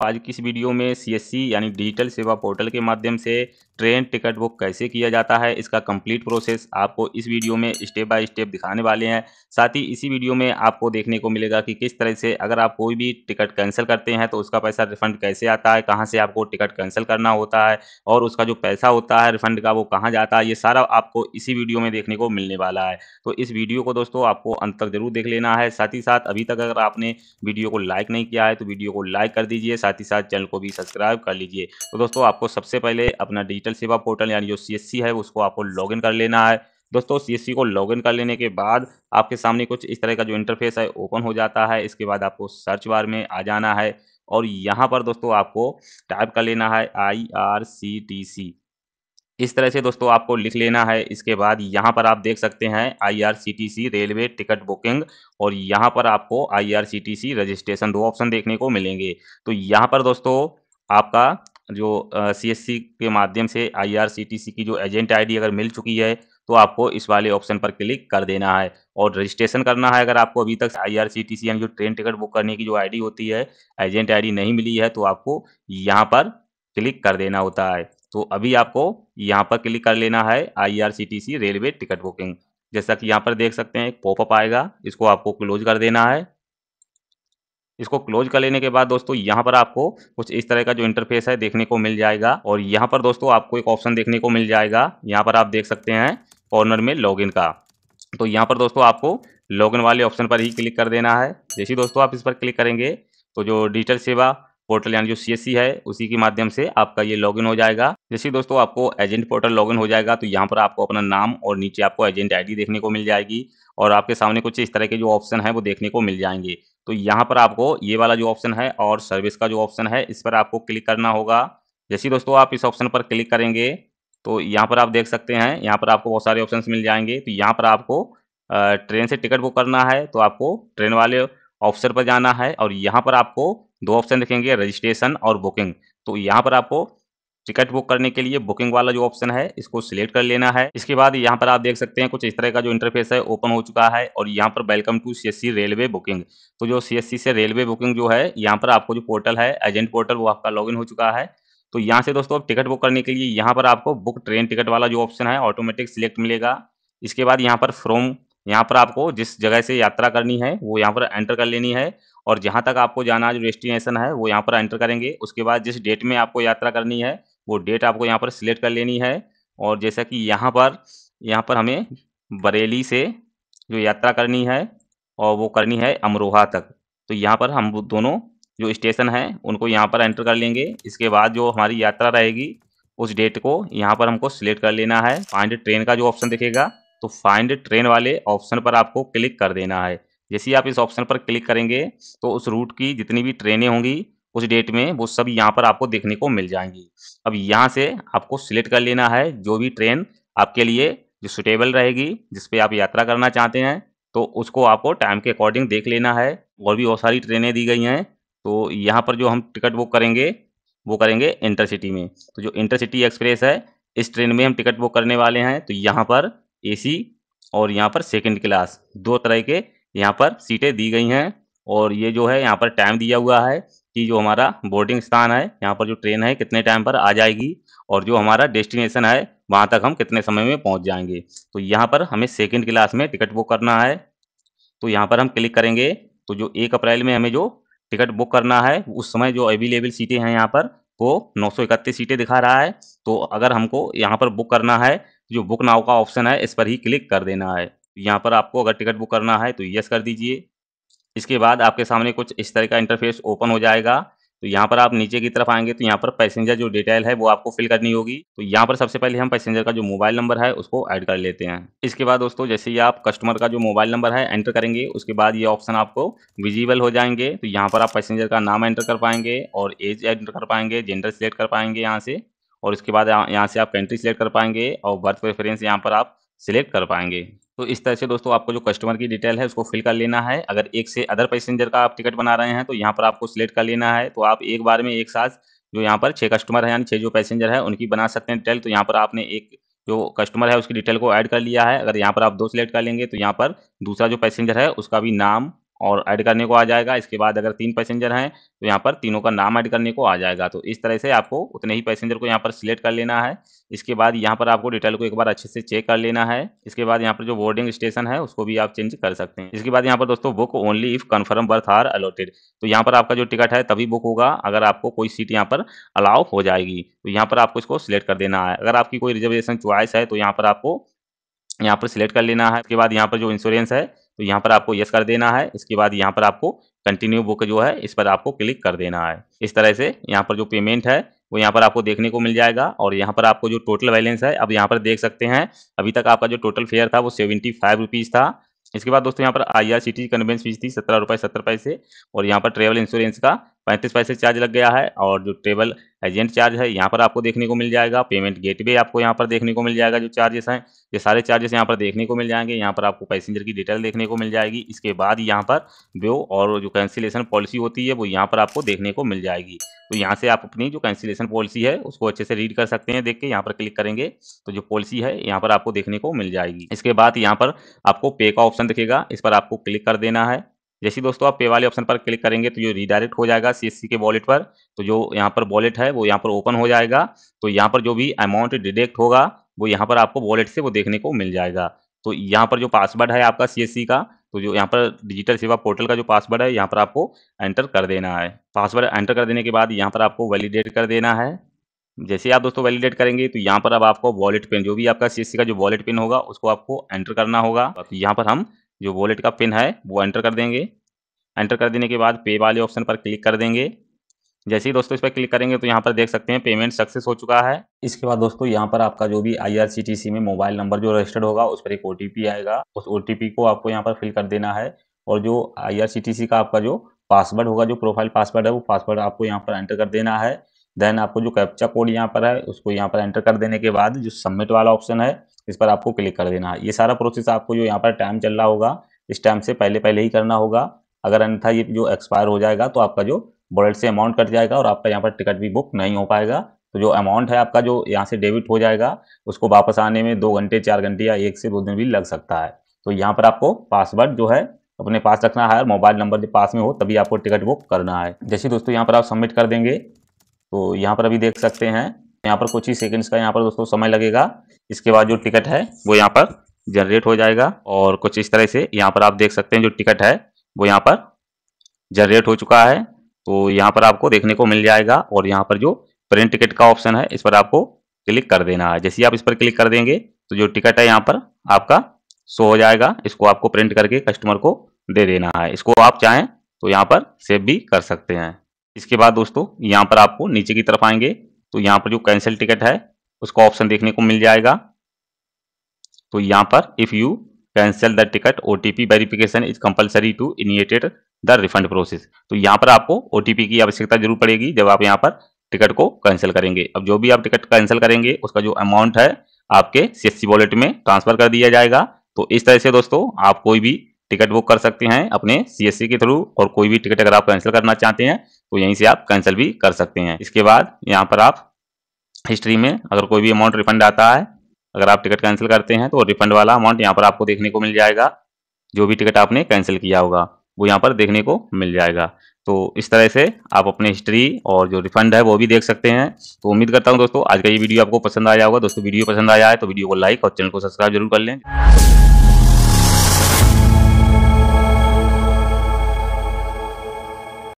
आज की इस वीडियो में सीएससी यानी डिजिटल सेवा पोर्टल के माध्यम से ट्रेन टिकट बुक कैसे किया जाता है, इसका कंप्लीट प्रोसेस आपको इस वीडियो में स्टेप बाय स्टेप दिखाने वाले हैं। साथ ही इसी वीडियो में आपको देखने को मिलेगा कि किस तरह से अगर आप कोई भी टिकट कैंसिल करते हैं तो उसका पैसा रिफंड कैसे आता है, कहाँ से आपको टिकट कैंसिल करना होता है, और उसका जो पैसा होता है रिफंड का वो कहाँ जाता है, ये सारा आपको इसी वीडियो में देखने को मिलने वाला है। तो इस वीडियो को दोस्तों आपको अंत तक ज़रूर देख लेना है। साथ ही साथ अभी तक अगर आपने वीडियो को लाइक नहीं किया है तो वीडियो को लाइक कर दीजिए। साथ ही साथ चैनल को भी सब्सक्राइब कर लीजिए। तो दोस्तों, आपको सबसे पहले अपना डिजिटल सेवा पोर्टल यानी जो सी है, उसको आपको लॉगिन कर लेना है। दोस्तों सी को लॉगिन कर लेने के बाद आपके सामने कुछ इस तरह का जो इंटरफेस है ओपन हो जाता है। इसके बाद आपको सर्च बार में आ जाना है और यहाँ पर दोस्तों आपको टाइप कर लेना है आई आर सी टी सी इस तरह से दोस्तों आपको लिख लेना है। इसके बाद यहाँ पर आप देख सकते हैं आईआरसीटीसी रेलवे टिकट बुकिंग और यहाँ पर आपको आईआरसीटीसी रजिस्ट्रेशन दो ऑप्शन देखने को मिलेंगे। तो यहाँ पर दोस्तों आपका जो सीएससी के माध्यम से आईआरसीटीसी की जो एजेंट आईडी अगर मिल चुकी है तो आपको इस वाले ऑप्शन पर क्लिक कर देना है। और रजिस्ट्रेशन करना है, अगर आपको अभी तक आईआरसीटीसी यानी जो ट्रेन टिकट बुक करने की जो आईडी होती है, एजेंट आईडी नहीं मिली है तो आपको यहाँ पर क्लिक कर देना होता है। तो अभी आपको यहाँ पर क्लिक कर लेना है आईआरसीटीसी रेलवे टिकट बुकिंग। जैसा कि यहाँ पर देख सकते हैं, एक पॉपअप आएगा, इसको आपको क्लोज कर देना है। इसको क्लोज कर लेने के बाद दोस्तों, यहाँ पर आपको कुछ इस तरह का जो इंटरफेस है देखने को मिल जाएगा और यहाँ पर दोस्तों आपको एक ऑप्शन देखने को मिल जाएगा। यहाँ पर आप देख सकते हैं कॉर्नर में लॉगिन का। तो यहाँ पर दोस्तों आपको लॉगिन वाले ऑप्शन पर ही क्लिक कर देना है। जैसे दोस्तों आप इस पर क्लिक करेंगे तो जो डिजिटल सेवा पोर्टल यानी जो सीएससी है, उसी के माध्यम से आपका ये लॉगिन हो जाएगा। जैसे दोस्तों, आपको एजेंट पोर्टल लॉगिन हो जाएगा तो यहाँ पर आपको अपना नाम और नीचे आपको एजेंट आईडी देखने को मिल जाएगी और आपके सामने कुछ इस तरह के जो ऑप्शन है, वो देखने को मिल जाएँगे। तो यहाँ पर आपको ये वाला जो ऑप्शन है और सर्विस का जो ऑप्शन है, इस पर आपको क्लिक करना होगा। जैसे दोस्तों, आप इस ऑप्शन पर क्लिक करेंगे तो यहाँ पर आप देख सकते हैं, यहाँ पर आपको बहुत सारे ऑप्शन मिल जाएँगे। तो यहाँ पर आपको ट्रेन से टिकट बुक करना है तो आपको ट्रेन वाले ऑप्शन पर जाना है और यहाँ पर आपको दो ऑप्शन देखेंगे रजिस्ट्रेशन और बुकिंग तो यहाँ पर आपको टिकट बुक करने के लिए बुकिंग वाला जो ऑप्शन है, इसको सिलेक्ट कर लेना है। इसके बाद यहाँ पर आप देख सकते हैं कुछ इस तरह का जो इंटरफेस है ओपन हो चुका है और यहाँ पर welcome to CSC railway booking तो जो सीएससी से रेलवे बुकिंग जो है, यहाँ पर आपको जो पोर्टल है एजेंट पोर्टल वो आपका लॉगिन हो चुका है। तो यहाँ से दोस्तों टिकट बुक करने के लिए यहाँ पर आपको बुक ट्रेन टिकट वाला जो ऑप्शन है ऑटोमेटिक सिलेक्ट मिलेगा। इसके बाद यहाँ पर फ्रोम यहाँ पर आपको जिस जगह से यात्रा करनी है, वो यहाँ पर एंटर कर लेनी है। और जहाँ तक आपको जाना जो डेस्टिनेशन है, वो यहाँ पर एंटर करेंगे। उसके बाद जिस डेट में आपको यात्रा करनी है, वो डेट आपको यहाँ पर सिलेक्ट कर लेनी है। और जैसा कि यहाँ पर यहाँ पर हमें बरेली से जो यात्रा करनी है और वो करनी है अमरोहा तक। तो यहाँ पर हम दोनों जो स्टेशन हैं, उनको यहाँ पर एंटर कर लेंगे। इसके बाद जो हमारी यात्रा रहेगी, उस डेट को यहाँ पर हमको सिलेक्ट कर लेना है। फाइंड ट्रेन का जो ऑप्शन दिखेगा तो फाइंड ट्रेन वाले ऑप्शन पर आपको क्लिक कर देना है। जैसे ही आप इस ऑप्शन पर क्लिक करेंगे तो उस रूट की जितनी भी ट्रेनें होंगी, उस डेट में वो सब यहाँ पर आपको देखने को मिल जाएँगी। अब यहाँ से आपको सिलेक्ट कर लेना है जो भी ट्रेन आपके लिए जो सुटेबल रहेगी, जिस पे आप यात्रा करना चाहते हैं तो उसको आपको टाइम के अकॉर्डिंग देख लेना है। और भी बहुत सारी ट्रेनें दी गई हैं तो यहाँ पर जो हम टिकट बुक करेंगे, वो करेंगे इंटरसिटी में। तो जो इंटरसिटी एक्सप्रेस है, इस ट्रेन में हम टिकट बुक करने वाले हैं तो यहाँ पर एसी और यहाँ पर सेकंड क्लास दो तरह के यहाँ पर सीटें दी गई हैं और ये जो है यहाँ पर टाइम दिया हुआ है कि जो हमारा बोर्डिंग स्थान है, यहाँ पर जो ट्रेन है, कितने टाइम पर आ जाएगी और जो हमारा डेस्टिनेशन है, वहाँ तक हम कितने समय में पहुँच जाएँगे। तो यहाँ पर हमें सेकेंड क्लास में टिकट बुक करना है। तो यहाँ पर हम क्लिक करेंगे तो जो एक अप्रैल में हमें जो टिकट बुक करना है, उस समय जो अवेलेबल सीटें हैं यहाँ पर, वो नौ सौ इकतीस सीटें दिखा रहा है। तो अगर हमको यहाँ पर बुक करना है, जो बुक नाव का ऑप्शन है, इस पर ही क्लिक कर देना है। यहाँ पर आपको अगर टिकट बुक करना है तो यस कर दीजिए। इसके बाद आपके सामने कुछ इस तरह का इंटरफेस ओपन हो जाएगा। तो यहाँ पर आप नीचे की तरफ़ आएँगे तो यहाँ पर पैसेंजर जो डिटेल है वो आपको फिल करनी होगी। तो यहाँ पर सबसे पहले हम पैसेंजर का जो मोबाइल नंबर है उसको ऐड कर लेते हैं। इसके बाद दोस्तों जैसे ही आप कस्टमर का जो मोबाइल नंबर है एंटर करेंगे, उसके बाद ये ऑप्शन आपको विजिबल हो जाएँगे। तो यहाँ पर आप पैसेंजर का नाम एंटर कर पाएँगे और एज एंटर कर पाएँगे जेंडर सिलेक्ट कर पाएँगे यहाँ से। और इसके बाद यहाँ से आप कंट्री सिलेक्ट कर पाएँगे और बर्थ प्रेफरेंस यहाँ पर आप सिलेक्ट कर पाएँगे। तो इस तरह से दोस्तों आपको जो कस्टमर की डिटेल है, उसको फिल कर लेना है। अगर एक से अदर पैसेंजर का आप टिकट बना रहे हैं तो यहाँ पर आपको सिलेक्ट कर लेना है। तो आप एक बार में एक साथ जो यहाँ पर छः कस्टमर है यानी छः जो पैसेंजर है, उनकी बना सकते हैं डिटेल तो यहाँ पर आपने एक जो कस्टमर है, उसकी डिटेल को ऐड कर लिया है। अगर यहाँ पर आप दो सिलेक्ट कर लेंगे तो यहाँ पर दूसरा जो पैसेंजर है, उसका भी नाम और ऐड करने को आ जाएगा इसके बाद अगर तीन पैसेंजर हैं तो यहाँ पर तीनों का नाम ऐड करने को आ जाएगा तो इस तरह से आपको उतने ही पैसेंजर को यहाँ पर सिलेक्ट कर लेना है इसके बाद यहाँ पर आपको डिटेल को एक बार अच्छे से चेक कर लेना है इसके बाद यहाँ पर जो बोर्डिंग स्टेशन है उसको भी आप चेंज कर सकते हैं इसके बाद यहाँ पर दोस्तों book only if confirm berth are allotted तो यहाँ पर आपका जो टिकट है तभी बुक होगा अगर आपको कोई सीट यहाँ पर अलाउ हो जाएगी तो यहाँ पर आपको इसको सिलेक्ट कर देना है अगर आपकी कोई रिजर्वेशन च्वाइस है तो यहाँ पर आपको यहाँ पर सिलेक्ट कर लेना है इसके बाद यहाँ पर जो इंश्योरेंस है तो यहाँ पर आपको यस कर देना है। इसके बाद यहाँ पर आपको कंटिन्यू बुक जो है, इस पर आपको क्लिक कर देना है। इस तरह से यहाँ पर जो पेमेंट है, वो यहाँ पर आपको देखने को मिल जाएगा और यहाँ पर आपको जो टोटल बैलेंस है, अब यहाँ पर देख सकते हैं, अभी तक आपका जो टोटल फेयर था वो सेवेंटी फाइव रुपीज़ था। इसके बाद दोस्तों यहाँ पर I R C T convenience fees थी, सत्रह रुपये सत्तर पैसे, और यहाँ पर ट्रेवल इंश्योरेंस का पैंतीस पैसे चार्ज लग गया है, और जो ट्रेवल एजेंट चार्ज है, यहाँ पर आपको देखने को मिल जाएगा पेमेंट गेटवे आपको यहाँ पर देखने को मिल जाएगा, जो चार्जेस हैं, ये सारे चार्जेस यहाँ पर देखने को मिल जाएँगे, यहाँ पर आपको पैसेंजर की डिटेल देखने को मिल जाएगी, इसके बाद यहाँ पर जो, और जो कैंसिलेशन पॉलिसी होती है, वो यहाँ पर आपको देखने को मिल जाएगी। तो यहाँ से आप अपनी जो कैंसिलेशन पॉलिसी है, उसको अच्छे से रीड कर सकते हैं, देख के यहाँ पर क्लिक करेंगे तो जो पॉलिसी है, यहाँ पर आपको देखने को मिल जाएगी। इसके बाद यहाँ पर आपको पे का ऑप्शन दिखेगा, इस पर आपको क्लिक कर देना है। जैसे दोस्तों, आप पे वाले ऑप्शन पर क्लिक करेंगे तो ये रीडायरेक्ट हो जाएगा सीएससी के वॉलेट पर। तो जो यहाँ पर वॉलेट है, वो यहाँ पर ओपन हो जाएगा। तो यहाँ पर जो भी अमाउंट डिडेक्ट होगा, वो यहाँ पर आपको वॉलेट से वो देखने को मिल जाएगा। तो यहाँ पर जो पासवर्ड है आपका सीएससी का तो जो यहाँ पर डिजिटल सेवा पोर्टल का जो पासवर्ड है, यहाँ पर आपको एंटर कर देना है। पासवर्ड एंटर कर देने के बाद यहाँ पर आपको वैलिडेट कर देना है। जैसे आप दोस्तों वैलिडेट करेंगे तो यहाँ पर अब आपको वॉलेट पिन जो भी आपका सी का जो वॉलेट पिन होगा, उसको आपको एंटर करना होगा। तो यहाँ पर हम जो वॉलेट का पिन है, वो एंटर कर देंगे। एंटर कर देने के बाद पे वाले ऑप्शन पर क्लिक कर देंगे। जैसे ही दोस्तों इस पर क्लिक करेंगे तो यहाँ पर देख सकते हैं पेमेंट सक्सेस हो चुका है। इसके बाद दोस्तों यहाँ पर आपका जो भी आईआरसीटीसी में मोबाइल नंबर जो रजिस्टर्ड होगा, उस पर एक ओटीपी आएगा। उस ओटीपी को आपको यहाँ पर फिल कर देना है और जो आईआरसीटीसी का आपका जो पासवर्ड होगा, जो प्रोफ़ाइल पासवर्ड है, वो पासवर्ड आपको यहाँ पर एंटर कर देना है। देन आपको जो कैप्चा कोड यहाँ पर है, उसको यहाँ पर एंटर कर देने के बाद जो सबमिट वाला ऑप्शन है, इस पर आपको क्लिक कर देना है। ये सारा प्रोसेस आपको जो यहाँ पर टाइम चल रहा होगा, इस टाइम से पहले पहले ही करना होगा। अगर अन्यथा ये जो एक्सपायर हो जाएगा तो आपका जो वॉलेट से अमाउंट कट जाएगा और आपका यहाँ पर टिकट भी बुक नहीं हो पाएगा। तो जो अमाउंट है आपका, जो यहाँ से डेबिट हो जाएगा, उसको वापस आने में दो घंटे, चार घंटे या एक से दो दिन भी लग सकता है। तो यहाँ पर आपको पासवर्ड जो है, अपने पास रखना है और मोबाइल नंबर जो पास में हो, तभी आपको टिकट बुक करना है। जैसे दोस्तों यहाँ पर आप सबमिट कर देंगे तो यहाँ पर अभी देख सकते हैं, यहाँ पर कुछ ही सेकंड्स का यहाँ पर दोस्तों समय लगेगा। इसके बाद जो टिकट है, वो यहाँ पर जनरेट हो जाएगा और कुछ इस तरह से यहाँ पर आप देख सकते हैं जो टिकट है, वो यहाँ पर जनरेट हो चुका है। तो यहाँ पर आपको देखने को मिल जाएगा और यहाँ पर जो प्रिंट टिकट का ऑप्शन है, इस पर आपको क्लिक कर देना है। जैसे आप इस पर क्लिक कर देंगे तो जो टिकट है यहाँ पर आपका शो हो जाएगा। इसको आपको प्रिंट करके कस्टमर को दे देना है। इसको आप चाहें तो यहाँ पर सेव भी कर सकते हैं। इसके बाद दोस्तों, यहाँ पर आपको नीचे की तरफ़ आएँगे तो यहाँ पर जो कैंसिल टिकट है, उसका ऑप्शन देखने को मिल जाएगा। तो यहाँ पर if you cancel the ticket O T P verification is compulsory to initiated the refund process. तो यहाँ पर आपको ओटीपी की आवश्यकता ज़रूर पड़ेगी जब आप यहाँ पर टिकट को कैंसिल करेंगे। अब जो भी आप टिकट कैंसिल करेंगे, उसका जो अमाउंट है, आपके सी वॉलेट में ट्रांसफ़र कर दिया जाएगा। तो इस तरह से दोस्तों, आप कोई भी टिकट बुक कर सकते हैं अपने सी के थ्रू और कोई भी टिकट अगर आप कैंसिल करना चाहते हैं तो यहीं से आप कैंसिल भी कर सकते हैं। इसके बाद यहाँ पर आप हिस्ट्री में अगर कोई भी अमाउंट रिफंड आता है, अगर आप टिकट कैंसिल करते हैं तो रिफंड वाला अमाउंट यहाँ पर आपको देखने को मिल जाएगा, जो भी टिकट आपने कैंसिल किया होगा। वो यहाँ पर देखने को मिल जाएगा। तो इस तरह से आप अपने हिस्ट्री और जो रिफंड है वो भी देख सकते हैं। तो उम्मीद करता हूँ दोस्तों, आज का ये वीडियो आपको पसंद आया होगा। दोस्तों, वीडियो पसंद आया है तो वीडियो को लाइक और चैनल को सब्सक्राइब ज़रूर कर लें।